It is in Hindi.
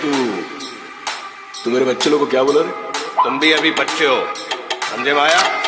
तू। तू मेरे बच्चे लोग को क्या बोला रे? तुम भी अभी बच्चे हो। समझे माया?